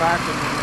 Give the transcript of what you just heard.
back